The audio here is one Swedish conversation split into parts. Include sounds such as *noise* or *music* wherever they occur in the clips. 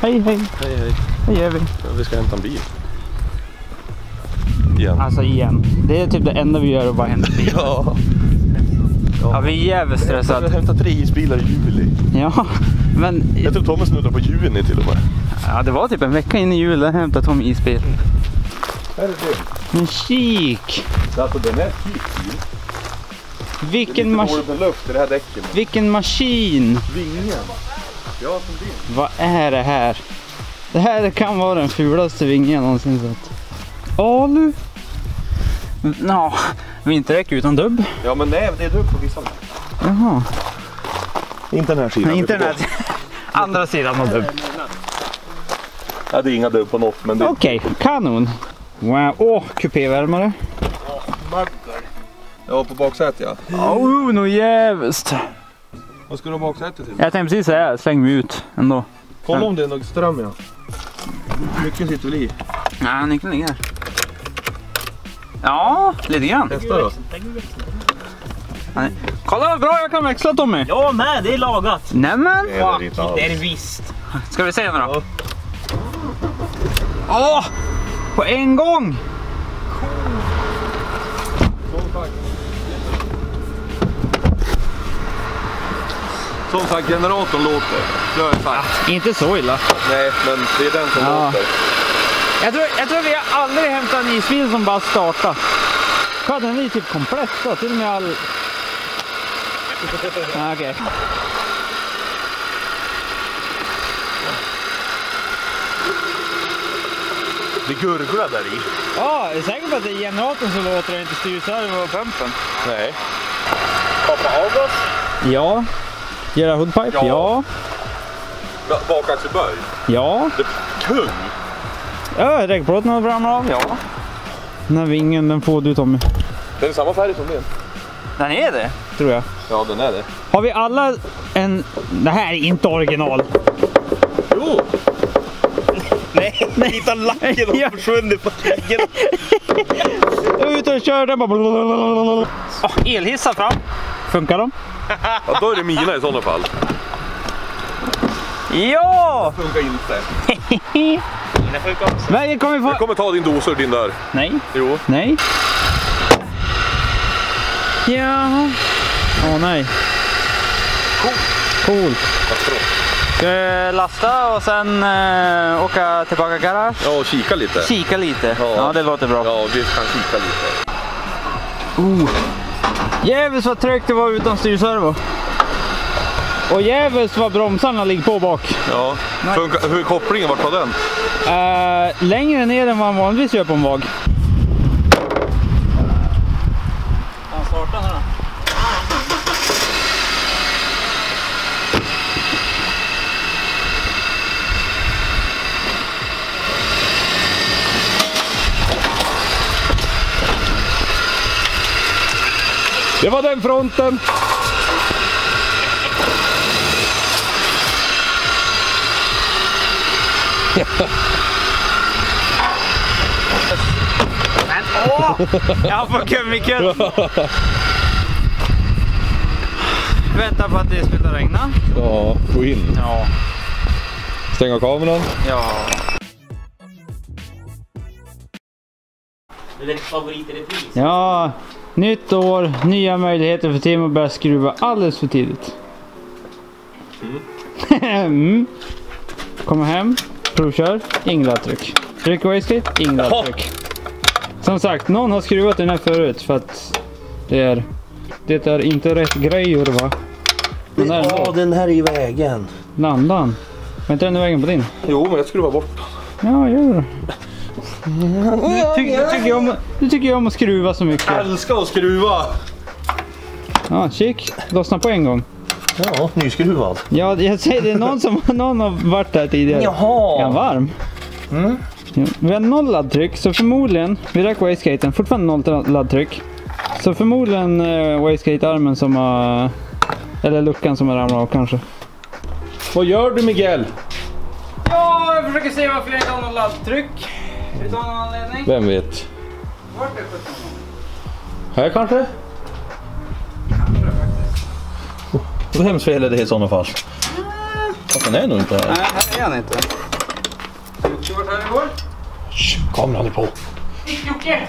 Hej hej. Hej hej. Hej Evin. Ja, vi ska hämta en bil. Igen. Alltså igen. Det är typ det enda vi gör att bara hämta bil. *laughs* Ja. Ja, vi är jävligt Jag har stressade. hämtat tre isbilar i juli. Ja, men Jag tror Tommy snuddar på juni till och med. ja, det var typ en vecka in i jul jag hämtade Tom isbil. Här är det. Men kik! Alltså den är skitfin. Vilken, mas- med luft i det här däcken. vilken maskin! Vingen. Ja, som din. Vad är det här? Det här kan vara den fulaste vingen jag någonsin sett. Alu? Ja, vinterdäck utan dubb. Ja men nej, det är du på vissa. Jaha. Inte den här sidan. Nej, inte den här. *laughs* Andra sidan av dubb. Ja, det är inga dubb på något men det är... Okej, kanon. Wow. Åh, kupévärmare. Ja, på baksätet ja. Oh, något jävligt. Vad ska du ha baksätet till? Jag tänkte precis säga, släng mig ut ändå. Kolla om det är något ström ja. Mycket sitter väl i. Nej, nyckeln ligger här. Ja, lite grann. Testa då. Nej. Kolla vad bra jag kan växla Tommy. Jag med, det är lagat. Nämen. Det är det inte alls. Det är det visst. Ska vi se nu då? Ja. Åh! På en gång! Som sagt, generatorn låter. Det har jag sagt. Inte så illa. Nej, men det är den som Ja. låter. Jag tror, jag tror vi har aldrig hämtat en isbil som bara startar. Kolla den är ju typ komplett då, till och med all... Okej. Det gurglar där i. Ja, är du säker på att det är generatorn som låter och inte styrservo och pumpen? Nej. Kapa avgas. Ja. Göra hoodpipe? Ja. Ja. Bakaxelböj. Ja. Det Kung. Ja, regplåten har ramlat av. Ja. Den här vingen, den får du Tommy. Den är samma färg som din. Den är det? Tror jag. Ja, den är det. Har vi alla en... Det här är inte original. Jo! Nej, hitta lacken och Ja. försvunnit på väggen. Jag är ute och kör den bara... Oh, elhissar fram. Funkar de? Ja, då är det mina i sådana fall. Ja! Funkar inte. Det funkar också. Men kommer vi Jag få... kommer ta din doser, din där. Nej, Jo. nej. Ja. Åh nej. Coolt. Tråkigt. Ska vi lasta och sen uh, åka tillbaka garage? Ja, och kika lite. Kika lite. Ja, Ja. det låter bra. Ja, vi kan kika lite. Oh. Jävligt vad trögt det var utan styrservo. Och jävligt vad bromsarna ligger på bak. Ja. Funkar, hur är kopplingen? Vart var den? Uh, längre ner än vad man vanligtvis gör på en vag. Han startar här då. Det var den fronten. Men åh! Jag får gummikull. Vänta på att det slutar regna. Ja, gå in. Ja. Stänga kameran. Ja. Det är din favorit i repris. Ja. Nytt år, nya möjligheter för Tim att börja skruva alldeles för tidigt. Mm. *laughs* Kommer hem, provkör, wastegate, inget Jaha. laddtryck. Som sagt, någon har skruvat den här förut för att det är, det är inte rätt grejer va? Men där Ja, den här är i vägen. Landan. Var inte den i vägen på din? Jo, men jag skruvar bort. Ja, gör det. Du, tycker om, tycker om att skruva så mycket. Älskar att skruva. Ja, kik. Lossna på en gång. Ja, nyskruvad. Ja, jag säger det är någon som någon har varit där tidigare. Är han Jaha. varm? Mm. Ja. Vi har noll laddtryck, så förmodligen, vi räcker wastegaten, fortfarande noll laddtryck. Så förmodligen uh, wastegate-armen som har, eller luckan som har ramlat av kanske. Vad gör du Miguel? Ja, jag försöker se varför jag inte har någon laddtryck. Utan någon anledning. Vem vet? Vart är sjutton? Här kanske? Vems fel är det i sådana fall? Fast den är nog inte här. Nej, här är han inte. här igår. Kameran är på. Jocke! *laughs*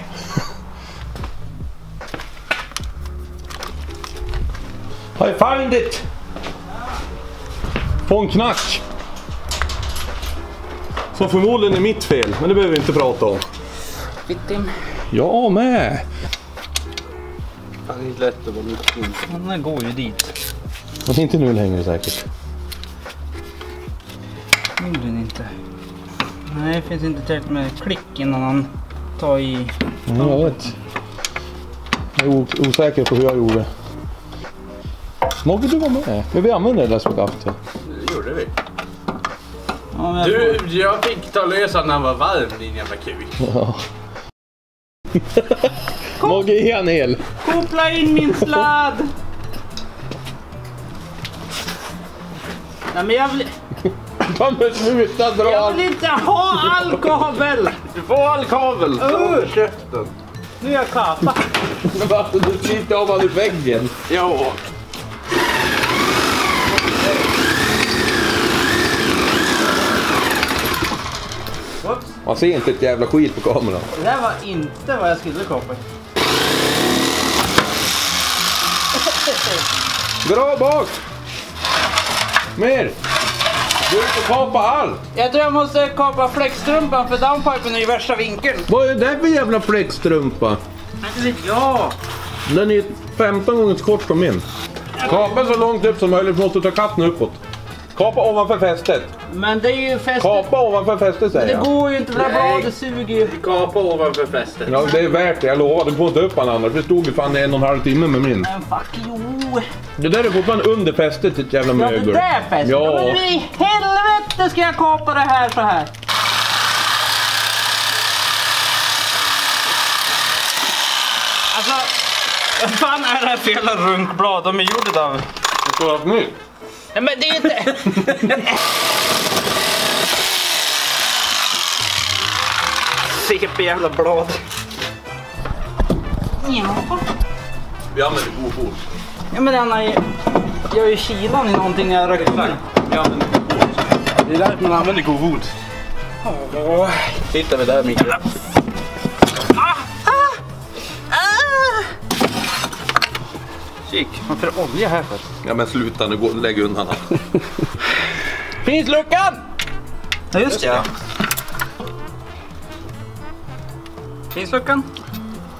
I find it! Få en knack. Som förmodligen är mitt fel, men det behöver vi inte prata om. Fittim. Jag med! Det är inte lätt att vara lite Han går ju dit. Fast inte nu längre säkert. Förmodligen inte. Nej, det finns inte tillräckligt med klick innan han tar i. Mm, jag vet. Jag är osäker på hur jag gjorde. Mogge, du var med. Men vi använde det där som gaffel. Det gjorde vi. Ja, jag Du, jag fick ta lösa när han var varm din jävla kuk. Ja. Mogge, ge han el. koppla in min sladd! Nej men jag vill, du sluta jag dra? vill inte ha all kabel! Du får all kavel. Usch. Käften. Nu är jag kapat. Varför du sliter av han i väggen? Ja. Man ser inte ett jävla skit på kameran. Det där var inte vad jag skulle kapa. Dra bak! Mer! Du får kapa allt! Jag tror jag måste kapa fläktstrumpan för downpipen är i värsta vinkeln. Vad är det för jävla fläktstrumpa? Inte vet jag. Den är 15 gånger så kort som min. Kapa så långt upp som möjligt, måste ta katten uppåt. Kapa ovanför fästet. Men det är ju fästet. Kapa ovanför fästet säger Det jag. går ju inte det Nej. bladet suger ju. Kapa ovanför fästet. Ja, det är värt det, jag lovar. Du får inte upp han annars. Det stod ju fan en och en halv timme med min. Men fuck you. Det där är fortfarande under fästet, ditt jävla Ja det mögel. där fästet. Ja. Men i helvete ska jag kapa det här så här. Alltså, vad fan är det här för jävla runkblad? De är gjorda av... Det står allt nytt. Nej men det är inte... CP jävla blad. Ja. Vi använder god fot. Ja men den har ju... Jag har ju kilan i någonting när jag röker. Vi använder god fot. Det är därför man använder god fot. Tittar vi där Mikael. Kik, varför är olja här för? Ja men sluta nu, gå, lägg undan han. *laughs* Finns luckan? Ja just det ja. Finns luckan?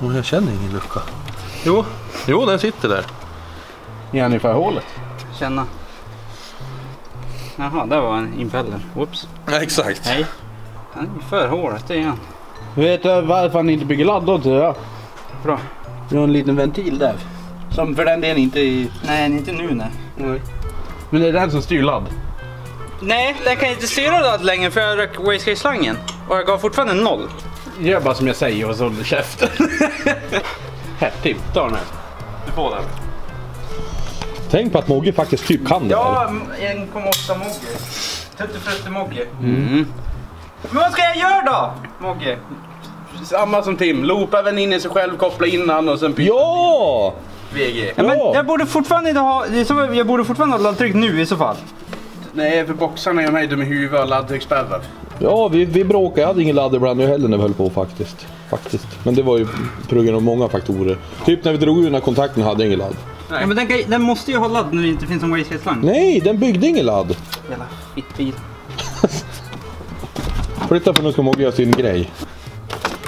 Oh, jag känner ingen lucka. Jo, jo den sitter där. I ungefär hålet. Känna. Jaha, där var en impeller. Whoops. Ja, exakt. Nej. Han är för håret, det är han. Vet du varför han inte bygger laddor till det? Bra. Du har en liten ventil där. Som för den delen inte är... Nej, inte nu nej. Nej. Men det är den som styr ladd. Nej, den kan inte styra ladd längre för jag rök wastegate-slangen. Och jag gav fortfarande noll. Gör bara som jag säger och så håller käften. *laughs* här, Tim. Ta den här. Du får den. Tänk på att Mogge faktiskt typ kan det. Ja, 1,8 Mogge. Tutti Mogge. Men vad ska jag göra då? Mogge? Samma som Tim. Loopa även in i sig själv, koppla in han och sen byta Ja! VG. Ja, men Ja. jag borde fortfarande inte ha... Jag borde fortfarande ha laddtryck nu i så fall. Nej, för boxarna är mig dum i huvudet och laddtrycksspärrar. Ja, vi, vi bråkade. Jag hade ingen ladd ibland nu heller när vi höll på faktiskt. Faktiskt. Men det var ju på grund av många faktorer. Typ när vi drog ur den här kontakten hade jag ingen ladd. Ja, men den, kan, den måste ju ha ladd när det inte finns en wastegate-slang. Nej, den byggde ingen ladd. Jävla fittbil. *laughs* Flytta för nu ska Mogge göra sin grej.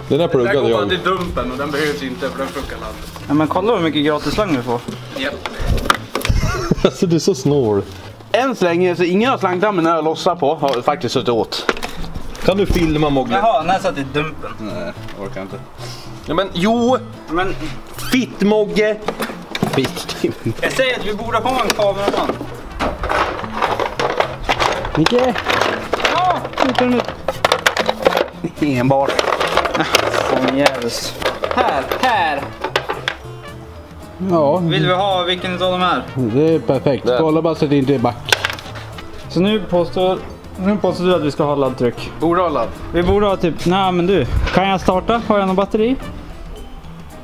Den där Där pluggade går man jag. till dumpen och den behövs inte för den funkar laddet. Ja, men kolla hur mycket gratis-slang vi får. Japp. *laughs* Alltså du är så snål. Än så länge, så ingen av slangdammen jag lossar på har faktiskt suttit åt. Kan du filma Mogge? Jaha, när satt i dumpen. Nej, orkar inte. Ja, men jo! Men Fitt Mogge! Fitt jag säger att vi borde ha en kameraman. Micke! Ja, sluta nu. Enbart. Sån jävels. Här, här. Ja, Vill vi ha vilken av de här? det är perfekt. Där. Kolla bara så att det inte är back. Så nu påstår, nu påstår du att vi ska ha laddtryck. Borde ha ladd. Vi borde ha typ, nej men du. Kan jag starta? Har jag någon batteri?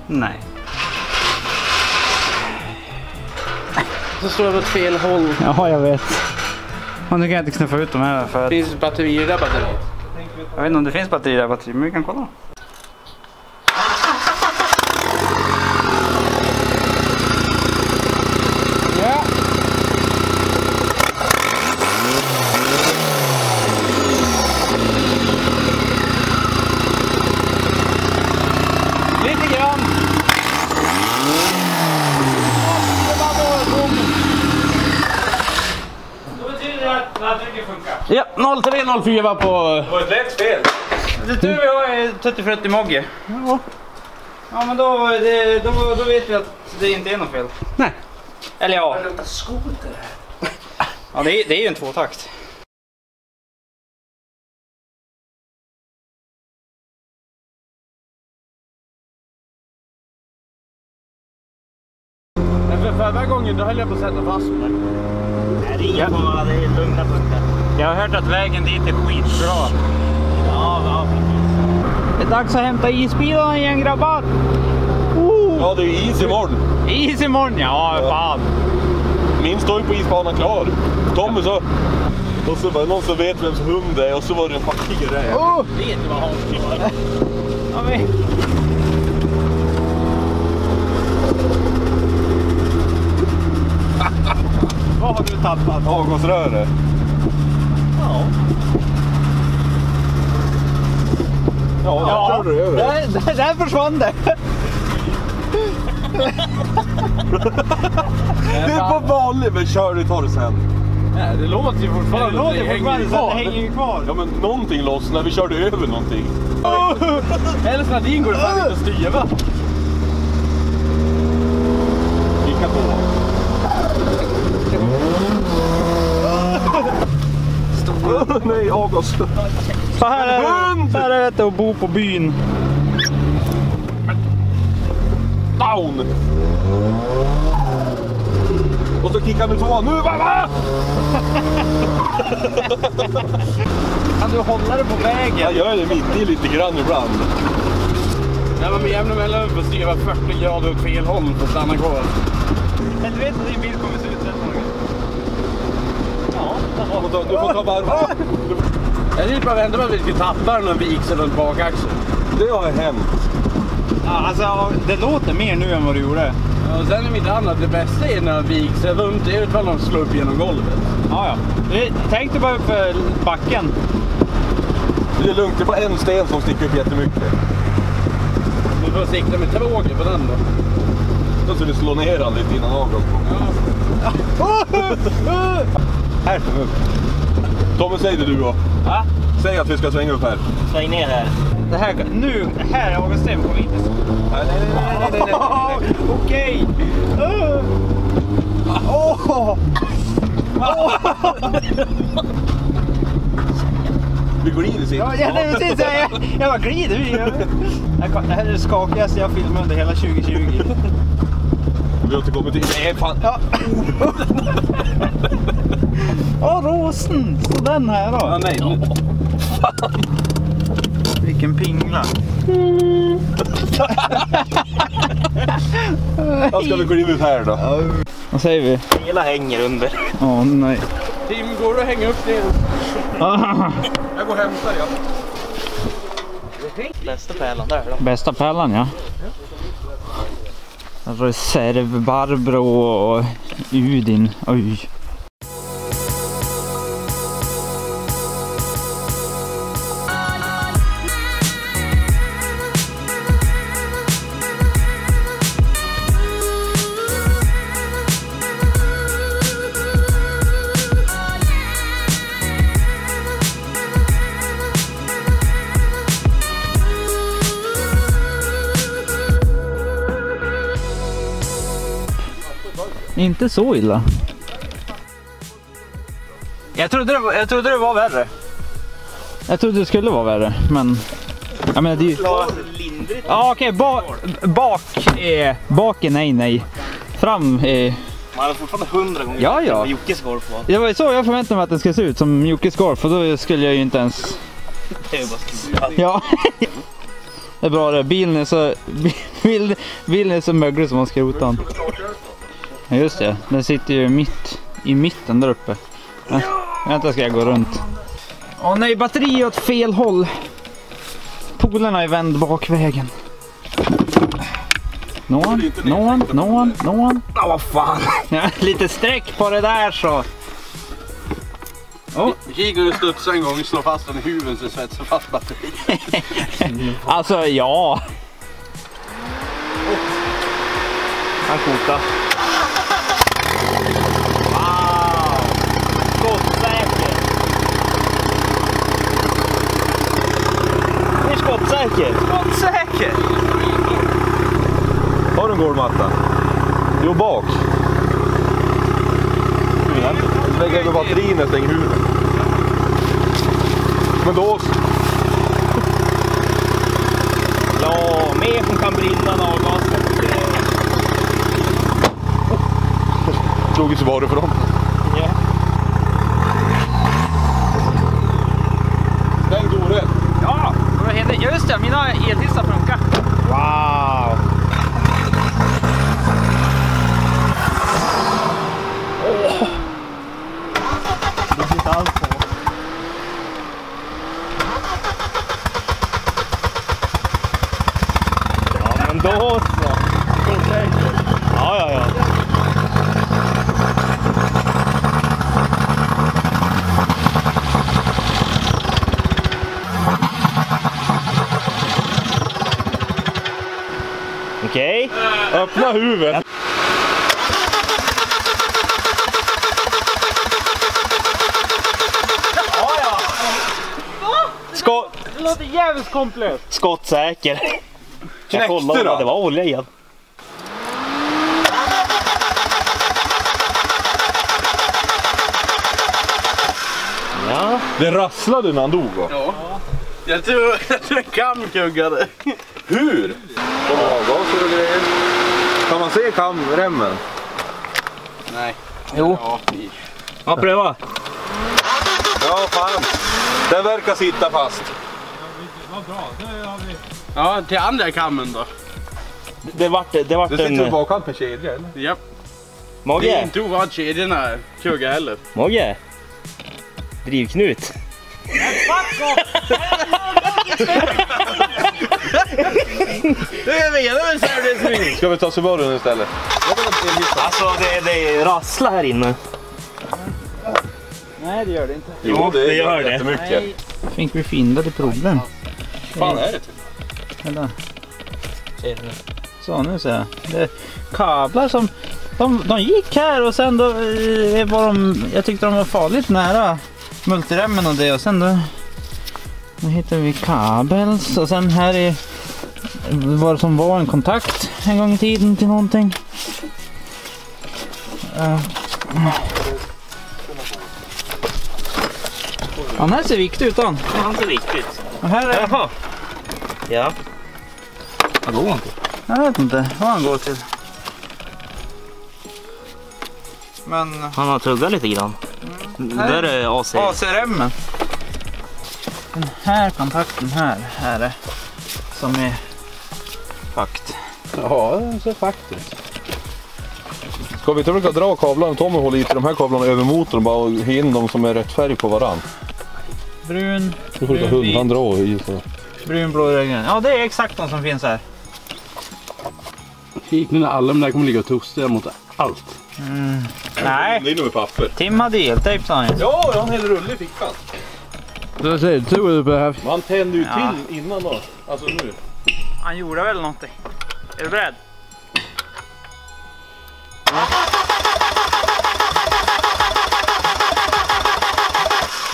Nej. Så står det åt fel håll. Jaha, jag vet. Och nu kan jag inte knuffa ut de här för att... Finns batterier i det där batteriet? Jag vet inte om det finns batteri där batteri, men vi kan kolla. Ja. Lite grann. Då betyder det att laddtrycket funkar. Ja, 0304 på... Det var ett lätt spel. Det är tur vi har Tutti Frutti Mogge. Ja. Ja men då, det, då, då vet vi att det inte är något fel. Nej. Eller ja. *laughs* Ja det är, det är ju en tvåtakt. För förra gången då höll jag på att sätta fast mig. Nej, det är inga fara. Det är lugna punkter. Jag har hört att vägen dit är skitbra. Ja, ja, precis. Det är dags att hämta isbilarna igen grabbar. Ja, det är ju is imorgon. Is imorgon, ja fan. Min står ju på isbanan klar. Tommy så... Och så var det någon som vet vems hund det är och så var det en fattig räv. Oh, Vet du vad Hans gör? ja, men. Vad har du tappat? Avgasröret. Ja. Ja, Ja, där körde du över. där, där, där försvann det. Det är på vanlig, men kör det tar det sen. Nej, det låter ju fortfarande. Det låter fortfarande så att det hänger ju kvar. Ja men någonting lossnade, vi körde över någonting. *laughs* Eller när din går det fan inte att styra. Vilka då? *laughs* Nej, avgas. Så här är det, så här är det att bo på byn. Down! Och så kickar vi två. Nu va, va? *laughs* Kan du hålla det på vägen? Jag gör det mitt i lite grann ibland. Nej, men med jämna mellanrum får styra 40 grader åt fel håll för att stanna kvar. Helvete din bil kommer se ut Ja, du får ta varv. Jag vill bara vänta på att vi ska tappa den och vixa runt bakaxeln. Det har hänt. Ja, alltså, det låter mer nu än vad du gjorde. Och sen är mitt annat, det bästa är när de viker runt, det är ifall de slår upp genom golvet. Ja, ja. Det- Tänk dig bara upp för backen. Det är lugnt, det är bara en sten som sticker upp jättemycket. Du får sikta med trågen på den då. Då ska vi slå ner den lite innan avgas *laughs* *laughs* Här, upp. Tommy, säg det du då. Va? Säg att vi ska svänga upp här. Sväng ner här. Det här, nu, här är avgassystemet kommer inte så. Nej, nej, nej, nej, nej, nej. *laughs* Okej! Åh! Vi glider sist. Ja, jag, jag, precis, jag, jag, bara glider. vi. Det här är det skakigaste jag filmat under hela 2020. Vi har inte kommit in. Nej, fan. Ja. *laughs* Åh, rosen! Så den här då. Ja, nej. Vilken pingla. *laughs* Då ska vi kliva ut här då. Vad säger vi? Hela hänger under. Åh nej. Tim, går du att hänga upp det? Ah, *laughs* Jag går och hämtar ja. Bästa pärlan där då. bästa pärlan ja. Reserv Barbro och Udin. Oj. Inte så illa. Jag trodde det jag trodde det var värre. Jag trodde det skulle vara värre, men... Jag menar, det är ju... Ja okej, ba, bak är... Bak är nej nej. Fram är... Man hade fortfarande hundra gånger Ja, ja. vad Jockes golf var. Det var ju så jag förväntade mig att det skulle se ut, som Jockes golf. Och då skulle jag ju inte ens... Det är ju bara skruvat. Ja. *laughs* Det är bra det. Bilen är så, *laughs* bil, bilen är så möglig som man skrotar den. Ja, just det. Den sitter ju mitt i mitten där uppe. Ja, Vänta ska jag gå runt. Åh nej, batteri åt fel håll. Polerna är vänd bakvägen. Någon, någon, någon, någon. Ja, vad fan. Ja, lite streck på det där så. Kikar och studsar en gång, slår fast den i huvudet så svetsar fast batteriet. *laughs* Alltså ja. Han kokar. Skottsäker. Skottsäker. Skottsäker. Har du en golvmatta? Jo, bak. Lägg över batterierna och stäng huvudet. Men då... Ja, mer som kan brinna tog ju sig varor för dem. Stäng Tore. Ja, vad heter Just det, mina elhissar funkar. Wow! Det sitter allt på. Ja, men då så. Ja, ja, ja. Okej. Öppna huvudet. Skott, Det låter jävligt komplett. skottsäker. Jag kollade, då? det var olja igen. Ja, Det rasslade när han dog va? Jag tror, jag tror en kam kuggade. Hur? Har avgaser och grejer. Kan man se kamremmen? Nej. Jo. Ja, pröva. Ja, fan. Den verkar sitta fast. Ja, till andra kammen då. Det vart, det vart Det sitter i en... bakkant med kedja eller? Japp. Det är Mogge, inte ovanligt kedjorna kuggar heller. Mogge. Drivknut. *laughs* Jag menar väl Saturdays Ska vi ta Subarun istället? Alltså det, det rasslar här inne. Nej, det gör det inte. Jo, det gör det. jättemycket. Fick vi förhindrade problem. fan är det typ? Vänta. Så, nu ser jag. Det är kablar som... De, de gick här och sen då eh, var de... Jag tyckte de var farligt nära multiremmen och det och sen då... Nu hittar vi kabels och sen här är... Vad som var en kontakt en gång i tiden till någonting. Uh. Ja, den här ser viktig ut han. Han ser riktigt. Och här är... Jaha. Ja. Vad går han till? Jag vet inte vad han går till. Men Han har tuggat lite grann. Det där är AC. ACRM. Den här kontakten här är det som är fakt. Ja, så faktiskt. Ska vi inte försöka dra kablarna? Tommy håller i till de här kablarna över motorn bara och ha in dem som är rätt färg på varann. Brun, Nu får du ta brun, hund, han drar i så. brun, blå, röd, grön. Ja, det är exakt de som finns här. Kik nu när alla de där kommer ligga och tusta mot allt. Nej, Det är nog med papper. Tim hade eltejp sa han ju. Ja, jag har en hel rulle i fickan. Så säger tror du behövs. Man tänder ju Ja. till innan då. Alltså nu. Han gjorde väl någonting. Är du beredd?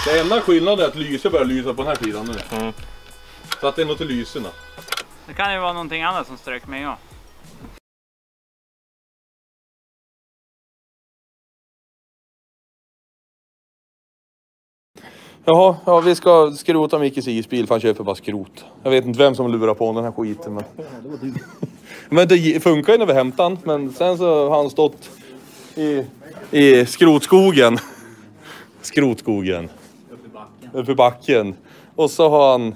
Det enda skillnaden är att lyset börjar lysa på den här sidan nu. Mm. Så att det är nog till lyserna. Det kan ju vara någonting annat som strök mig ja. Jaha, ja vi ska skrota Mickes isbil för han köper bara skrot. Jag vet inte vem som lurar på den här skiten men... *laughs* men det funkar ju när vi hämtade han, men sen så har han stått i, i skrotskogen. *laughs* Skrotskogen. Uppe i backen. Och så har han...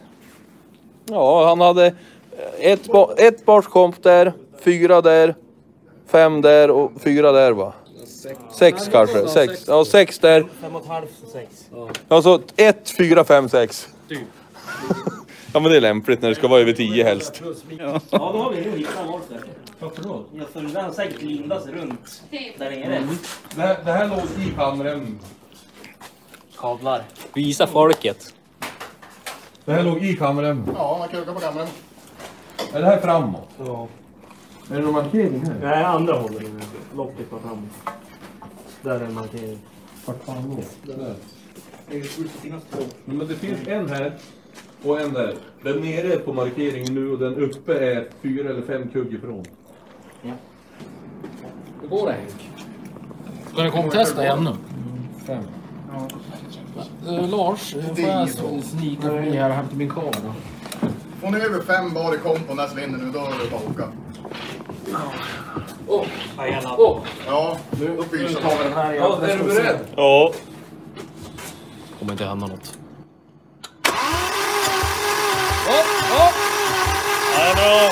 Ja, han hade ett, ett bars komp där, fyra där, fem där och fyra där va. Sex kanske? Sex. Ja, sex där. Fem och ett halvt, sex. Alltså ett, fyra, fem, sex. *laughs* Ja men det är lämpligt när det ska vara över tio helst. Ja, då har vi nog hittat mål säkert. Varför då? Ja, för den har säkert lindat sig runt där nere. Det här, det här låg i kamremmen. Kablar. Visa folket. Det här låg i kamremmen. Ja, man kukar på kameran. Är det här framåt? Ja. Är det någon markering här? Nej, andra hållet. Locket var framåt. Där är en markering. Vart fan då? Där. Men det finns en här och en där. Den nere är på markeringen nu och den uppe är fyra eller fem kugg ifrån. Hur går det Henk? Ska ni komma och testa igen nu? Fem. Eh, Lars, eh, får jag snika förbi här och hämta min kamera? Får ni över fem bar i komp på den här cylindern nu, då är det bara att åka. Åh! Ja, då pyser tar vi den här igen. Ja, är du beredd? Ja. Kommer inte hända något. Det är bra.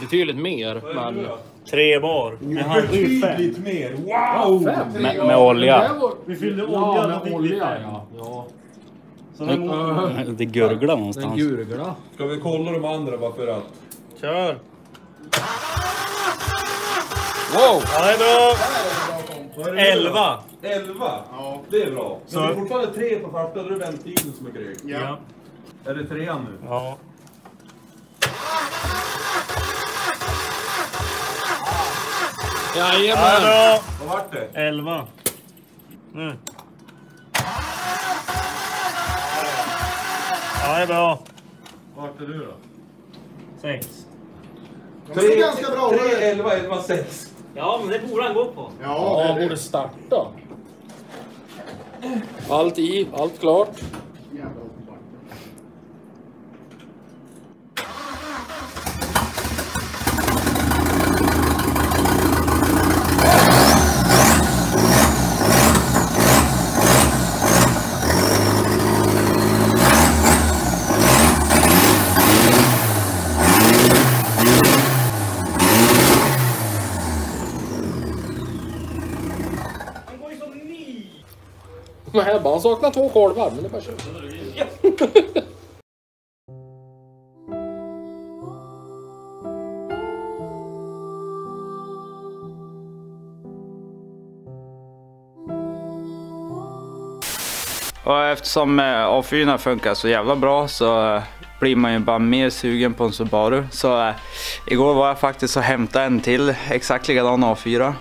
Betydligt mer, men... Tre fem. Betydligt mer. Wow! Med, med olja. Vi fyllde Ja, olja, fick med olja fem. ja. ja. Så nu må- Det gurglar Den någonstans. gurgla. Ska vi kolla de andra bara för att? Kör. Wow! Ja, det är bra. Elva. Elva? Ja. Det är bra. Så- Men det är fortfarande tre på farten, då är det ventilen som är krökt. Ja. Är det trean nu? Ja. Ja, är Jajamän! bra. Vad vart det? Elva. Nu. Ja, det är bra. Vart det nu då? Sex. Men det är ganska bra. Tre, elva, elva, sex. Ja, men det borde han gå på. Ja, Ja, det är borde starta. Allt i, allt klart. Jävlar. Nej, bara han saknar två kolvar, men det är bara kör. Och eftersom eh, A4 funkar så jävla bra så eh, blir man ju bara mer sugen på en Subaru. Så eh, igår var jag faktiskt och hämtade en till exakt likadan A4.